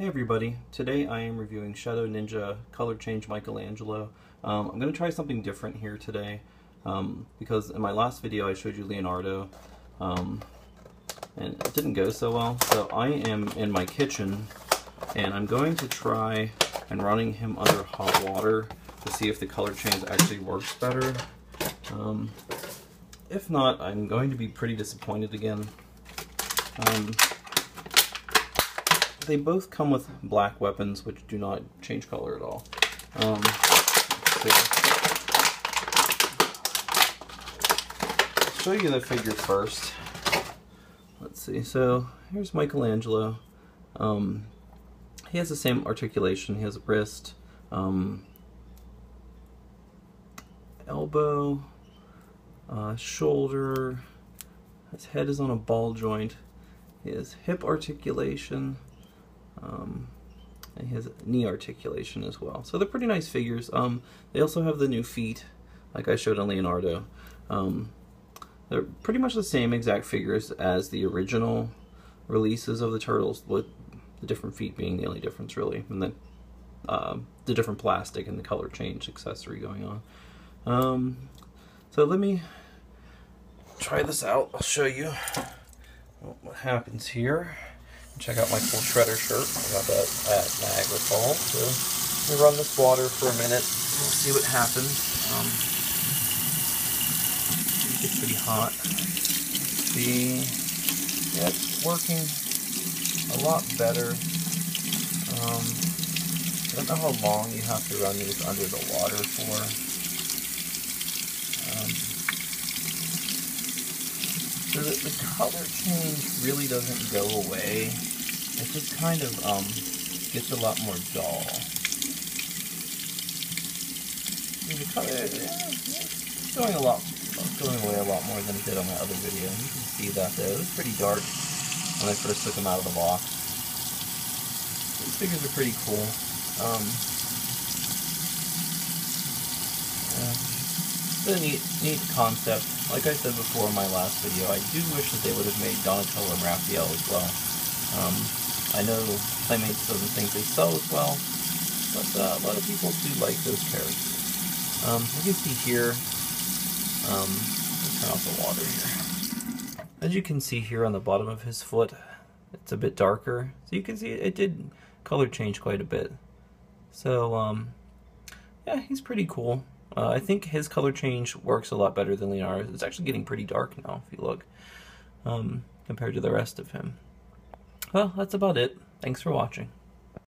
Hey everybody, today I am reviewing Shadow Ninja Color Change Michelangelo. Um, I'm going to try something different here today um, because in my last video I showed you Leonardo um, and it didn't go so well. So I am in my kitchen and I'm going to try and running him under hot water to see if the color change actually works better. Um, if not, I'm going to be pretty disappointed again. They both come with black weapons, which do not change color at all. Um, show you the figure first. Let's see. So here's Michelangelo. Um, he has the same articulation. He has a wrist, um, elbow, uh, shoulder. His head is on a ball joint. His hip articulation. Um, and he has knee articulation as well. So they're pretty nice figures. Um, they also have the new feet, like I showed on Leonardo. Um, they're pretty much the same exact figures as the original releases of the Turtles, with the different feet being the only difference, really. And then uh, the different plastic and the color change accessory going on. Um, so let me try this out. I'll show you what happens here. Check out my cool shredder shirt. I got that at Niagara Falls. So me run this water for a minute. We'll see what happens. Um, it gets pretty hot. See, yeah, it's working a lot better. Um, I don't know how long you have to run these under the water for. Um, so that the color change really doesn't go away it just kind of um, gets a lot more dull. The color, it's going a lot, going away a lot more than it did on my other video. You can see that there. It was pretty dark when I first took them out of the box. These figures are pretty cool. Um, it's a neat, neat concept. Like I said before in my last video, I do wish that they would have made Donatello and Raphael as well. Um, I know Playmates doesn't think they sell as well, but uh, a lot of people do like those characters. Um, you can see here, um, turn off the water here. As you can see here on the bottom of his foot, it's a bit darker. So you can see it did color change quite a bit. So, um, yeah, he's pretty cool. Uh, I think his color change works a lot better than Leonardo's. It's actually getting pretty dark now, if you look, um, compared to the rest of him. Well, that's about it. Thanks for watching.